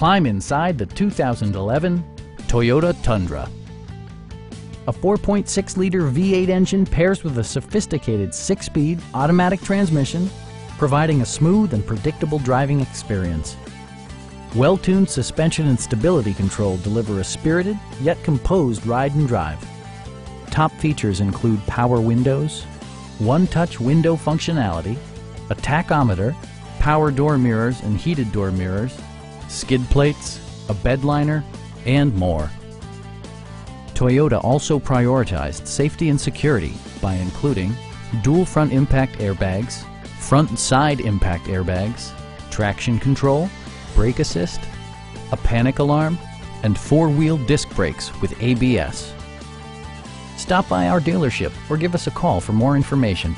Climb inside the 2011 Toyota Tundra. A 4.6-liter V8 engine pairs with a sophisticated six-speed automatic transmission, providing a smooth and predictable driving experience. Well-tuned suspension and stability control deliver a spirited yet composed ride and drive. Top features include power windows, one-touch window functionality, a tachometer, power door mirrors and heated door mirrors, skid plates, a bed liner, and more. Toyota also prioritized safety and security by including dual front impact airbags, front and side impact airbags, traction control, brake assist, a panic alarm, and four-wheel disc brakes with ABS. Stop by our dealership or give us a call for more information.